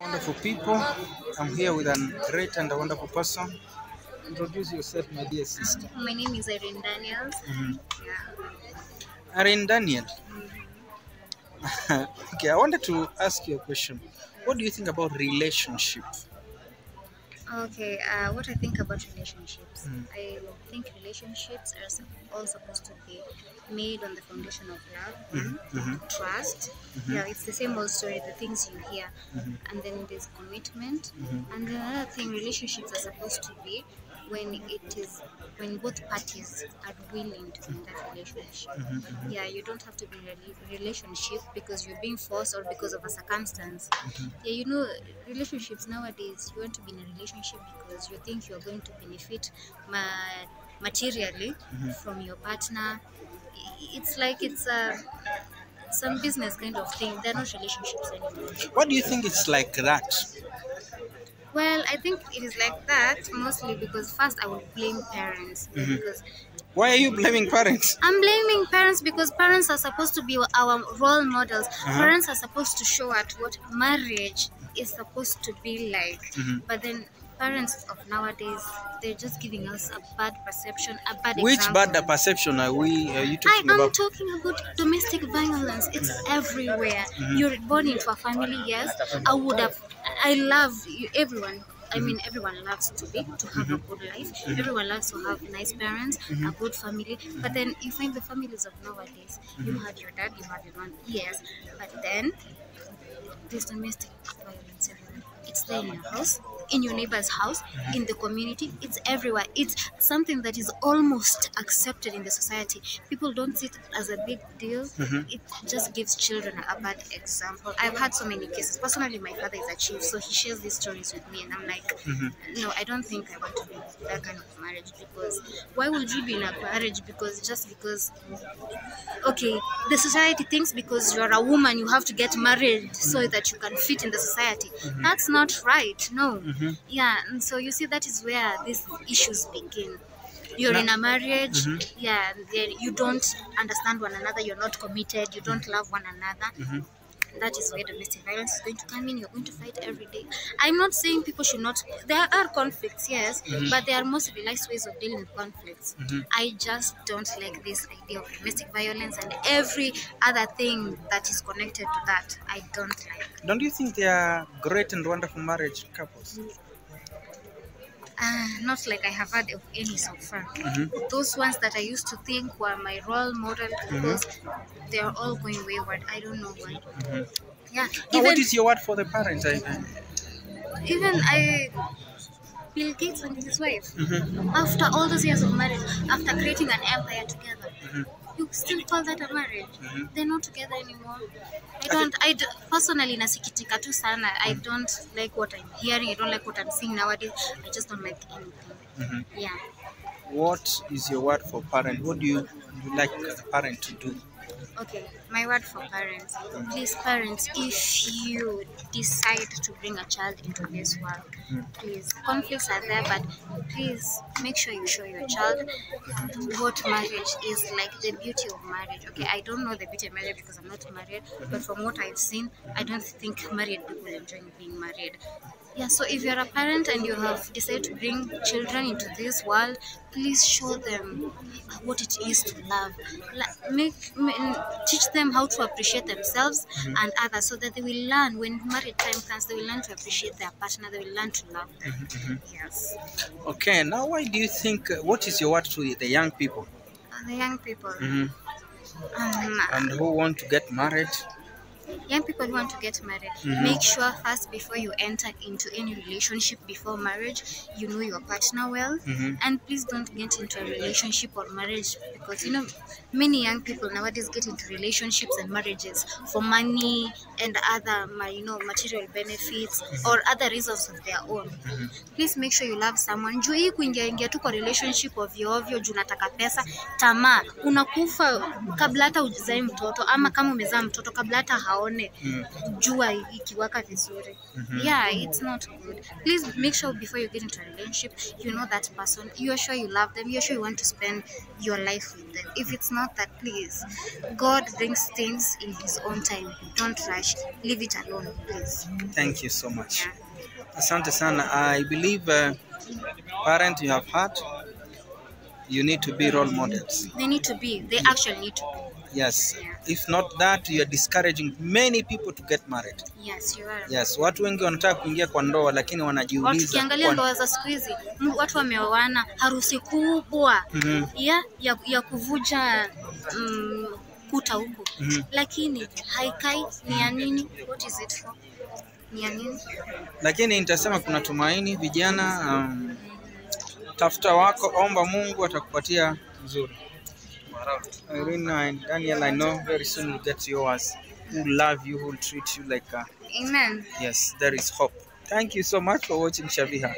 Wonderful people. I'm here with a great and a wonderful person. Introduce yourself, my dear sister. My name is Erene Daniels. Mhm. Yeah. Erene Daniel. okay, I wanted to ask you a question. What do you think about relationship? Okay. Uh, what I think about relationships, Mm. I think relationships are all supposed to be made on the foundation of love, Mhm, mhm. trust. Mhm. Yeah, it's the same old story. The things you hear, Mhm. and then there's commitment. Mhm. And the other thing, relationships are supposed to be when it is when both parties are willing to be in that relationship. Mhm, mhm. Yeah, you don't have to be in a relationship because you're being forced or because of a circumstance. Mhm. Yeah, you know, relationships nowadays, you want to be in a relationship because you think you're going to benefit ma- materially Mhm. from your partner. It's like it's a some business kind of thing. They're not relationships anymore. What do you think it's like that? Well, I think it is like that mostly because first I would blame parents Mhm. because Why are you blaming parents? I'm blaming parents because parents are supposed to be our role models. Uh-huh. Parents are supposed to show us what marriage is supposed to be like. Mhm. But then parents of nowadays, they're just giving us a bad perception, a bad Which example. bad perception are we? Are you talking I talking am about? talking about domestic violence. It's everywhere. Mhm. You're born into a family, yes. I would have, I love you, everyone. I mm-hmm. mean, everyone loves to be to have a mm-hmm. good life. Everyone loves to have nice parents, a mm-hmm. good family. But then you find the families of nowadays. You had your dad, you had your mom, yes. But then there's domestic violence everywhere. It's there in your house, in your neighbor's house, in the community. It's everywhere. It's something that is almost accepted in the society. People don't see it as a big deal. Mhm. It just gives children a bad example. I've had so many cases. Personally, my father is a chief, so he shares these stories with me, and I'm like, Mhm. no, I don't think I want to be in that kind of marriage because why would you be in a marriage because just because okay the society thinks because you're a woman you have to get married so that you can fit in the society that's not right no Mhm. yeah and so you see that is where these issues begin you're in a marriage Mhm. yeah then you don't understand one another you're not committed you don't love one another Mhm. That is where domestic violence is going to come in. You're going to fight every day. I'm not saying people should not. There are conflicts, yes, Mhm. but there are more civilized ways of dealing with conflicts. Mhm. I just don't like this idea of domestic violence and every other thing that is connected to that. I don't like. Don't you think they are great and wonderful marriage couples? Uh, not like I have heard of any so far. Mhm. Those ones that I used to think were my role model because they are all going wayward. I don't know why. Mhm. Yeah, Now, even what is your word for the parents? I, I, even I, Bill Gates and his wife. mm-hmm. after all those years of marriage, after creating an empire together, mm-hmm. you still call that a marriage? Mm-hmm. They're not together anymore. I don't. I d- personally nasikitika tu sana. I don't like what I'm hearing. I don't like what I'm seeing nowadays. I just don't like anything. Mhm. Yeah. What is your word for parent? What do you, you like a parent to do? Okay. My word for parents. Please, parents, if you decide to bring a child into this world, please conflicts are there, but please make sure you show your child what marriage is like, the beauty of marriage. Okay, I don't know the beauty of marriage because I'm not married, but from what I've seen, I don't think married people enjoy being married. Yeah, so if you're a parent and you have decided to bring children into this world, please show them what it is to love. Make, ma- teach them how to appreciate themselves and others so that they will learn when marriage time comes, they will learn to appreciate their partner, they will learn to love them. Yes. Okay, now why do you think, uh, what is your word to the young people Uh, the young people, Mhm. um, and who want to get married? Young people who want to get married, mm-hmm. make sure first before you enter into any relationship before marriage, you know your partner well. mm-hmm. And please don't get into a relationship or marriage because you know many young people nowadays get into relationships and marriages for money and other you know material benefits mm-hmm. or other reasons of their own. mm-hmm. Please make sure you love someone. Juu hii kuingia ingia tu kwa relationship ovyoovyo ovyo juu nataka pesa, tamaa, unakufa kabla hata uzae mtoto ama kama umezaa mtoto kabla hata hao waone Mm. jua ikiwaka vizuri Mhm. yeah it's not good please make sure before you get into a relationship you know that person you're sure you love them you're sure you want to spend your life with them if it's not that please god brings things in his own time don't rush leave it alone please Thank you so much. yeah. Asante sana. I believe uh, parent you have had you need to be role models. they need to be they actually need to be Yes. Yeah. If not that you are discouraging many people to get married. yes you are Yes, watu wengi wanataka kuingia kwa ndoa lakini wanajiuliza ukiangalia ndoa za siku hizi watu wameoana harusi kubwa Mhm, ya, ya, ya kuvuja mm, kuta huko mhm. lakini haikai ni ya nini what is it for ni ya nini Lakini nitasema kuna tumaini vijana, um, tafuta wako, omba Mungu atakupatia mzuri. Irina and Daniel, I know very soon you'll get yours. Who love you, who will treat you like a amen yes. There is hope. Thank you so much for watching Shabiha.